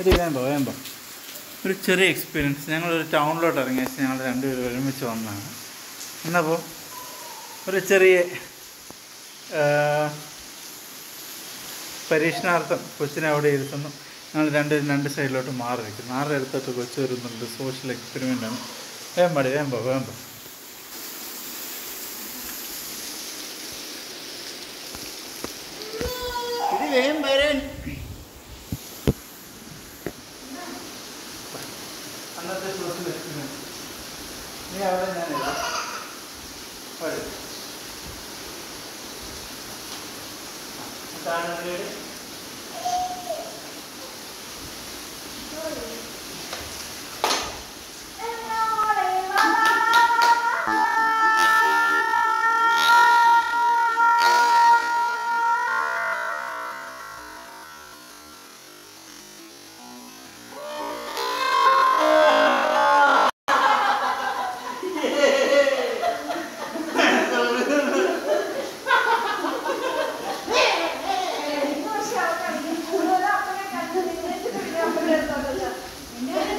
ഒരു വേണ്ട വേമ്പോ ഒരു ചെറിയ എക്സ്പീരിയൻസ് ഞങ്ങളൊരു ടൗണിലോട്ട് ഇറങ്ങിയ ഞങ്ങൾ രണ്ടുപേരും ഒരുമിച്ച് വന്നതാണ്. എന്നപ്പോൾ ഒരു ചെറിയ പരീക്ഷണാർത്ഥം കൊച്ചിനെ അവിടെ ഇരുത്തുന്നു. ഞങ്ങൾ രണ്ട് രണ്ട് സൈഡിലോട്ട് മാറി നിൽക്കുന്നു. മാറി അടുത്തോട്ട് കൊച്ചു വരുന്നുണ്ട്. സോഷ്യൽ എക്സ്പെരിമെന്റാണ് ആണ്. വേമ്പടി വേമ്പോ വേമ്പോ ഇത് വരാൻ. അന്നത്തെ ചോദ്യം വെച്ചിട്ടുണ്ട് നീ അവിടെ ഞാൻ എഴുതാം അതാണ് വീട് Baca.